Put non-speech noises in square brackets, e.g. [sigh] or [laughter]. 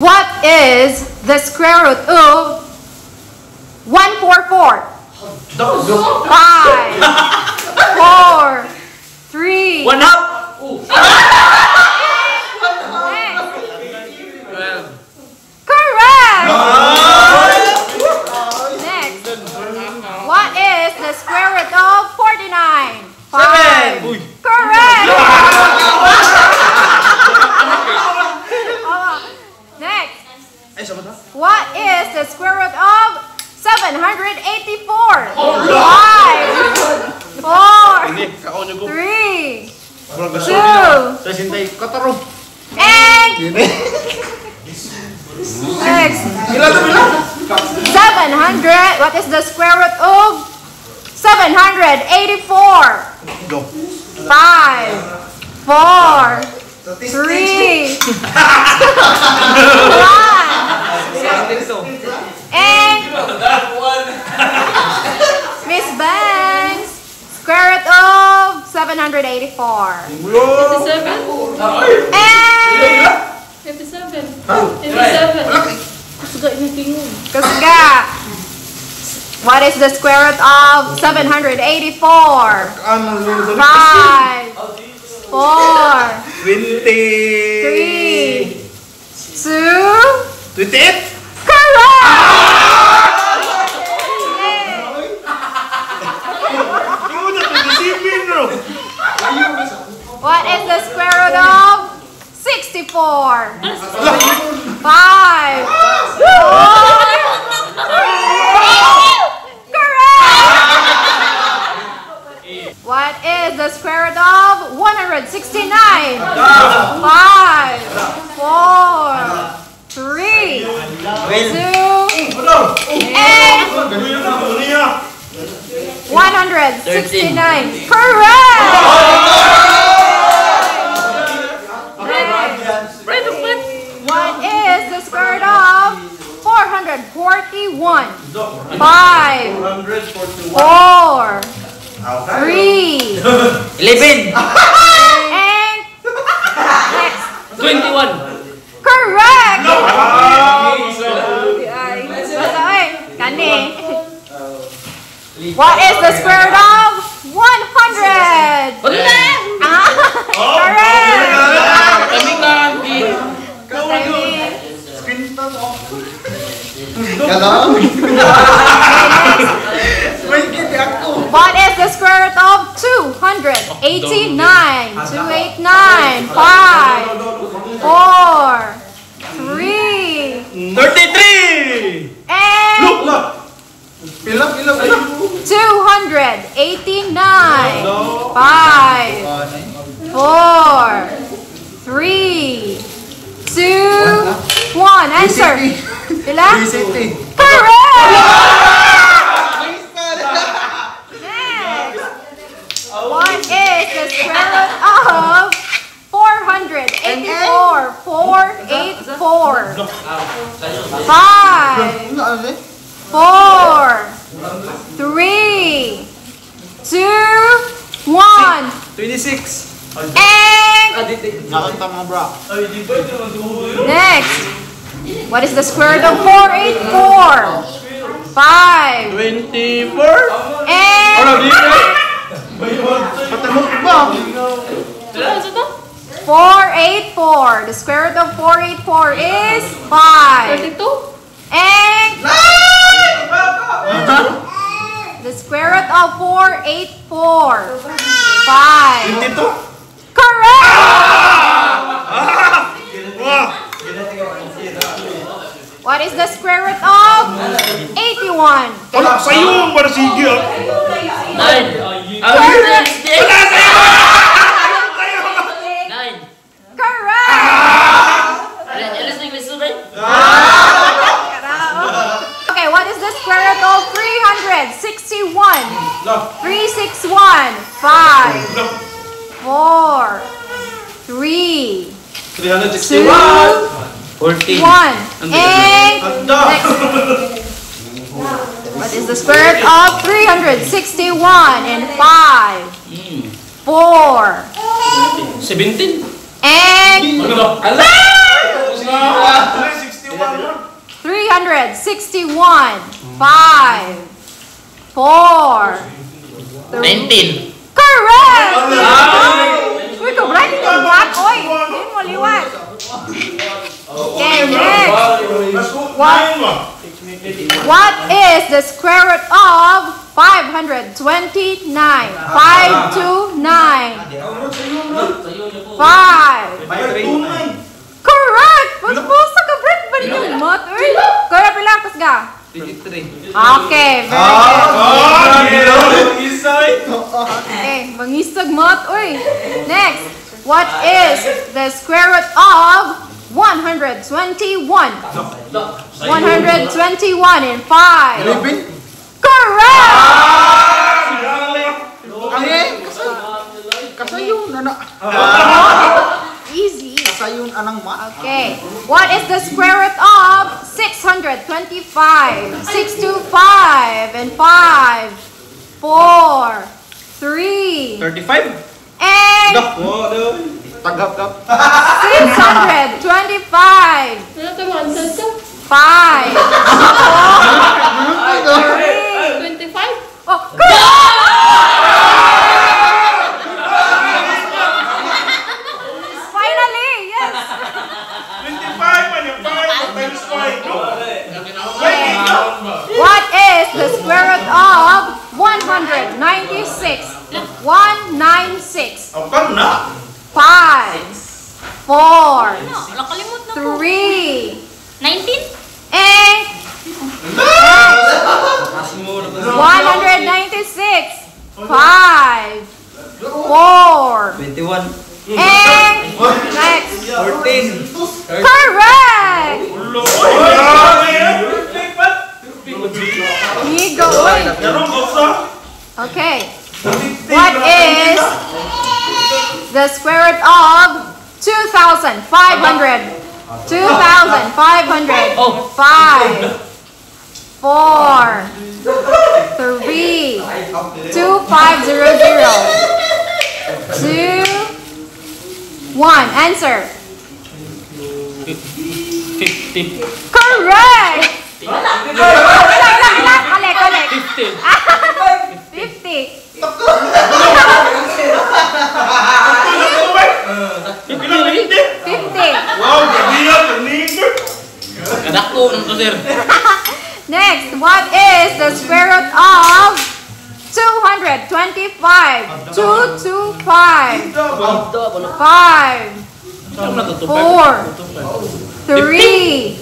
What is the square root of 144? Five, [laughs] four, three. One half! [laughs] What is the square root of 784? Five, four, Ini, kaon nyo ko. three, Walang gaso. two, Sa sintay, kataro. and next. Ilan to bilang? 700. What is the square root of 784? Go. Five, four, three, one, [laughs] [laughs] and Miss Banks. Square root of 784. 57? And 57. 57. Suga niya tingog. Kusga. What is the square root of 784? Ano, ano, Five, four, 20. three, two, 28? correct! Ikaw na, 27 no? What is the square root of 64? Five, four, correct! What is the square root of 169? Five, four, three, two, and 169. Correct! Right of what? What is the square root of 441? Five, four, three, 11. and next. 21. Correct! What is the square root of 100? Wala na! Ah, correct! Kami ka. Timing. Galang. May kiti ako. What is the square root of 289? 289. 5, 4, 3, 33! and Pila, pila, pila. 289. 5, 4, 3, 2, 1. Answer. Correct! Next. What is the square root of 484? 484. 5, 4, 3, 2, 1. 26. And Nakanta mga next. What is the square root of 484? 5. 24? And Patamok ba? Wala sa to? 484. The square root of 484 is 5. 32? And the square root of 484. 5. 22? Correct! Wah! What is the square root of 81? Wala sa'yo ang barasigi ah. Three, six, one, five, four, three, two, one, and what is the square of 361 and 5, 4, 17, and 361, 5, Four. Three. Nineteen. Correct. Oh. Cuối cùng lấy cái đường quá thôi. Đến một liu à. Okay, next. What, what is the square root of 529? 529. 5. Correct! Mas puso ka, Brett. Ba't yung mat? Uy, kaya pilakas ka pasga. Okay, very good. Ah, Okay, mangisag mat. Uy, next. What is the square root of 121? 121 in 5. Correct! Kasayun, anak. Easy. Kasayun, anang ma. Okay. What is the square root of 625? 625 and 5, 4, 3, 35? and Tagap-gap. 625. Ano to, answer to? 5, 4, 3. 25? Oh, correct! 196. Ang kan na. 5, 4, Nakalimut na 3, 19? and 196. 5, 4, 21. and next. 14. Correct! Ulo. Uy, grabe yan. Higo, uy. Meron ko sa. Okay. What is the square root of 2,500? 2,500. Oh. 5, 4, 3, 2500. 2, 1. Answer. 50. Correct! Kalik. 50. 50. [laughs] Next, what is the square root of 225? 225. 5, 4, 3,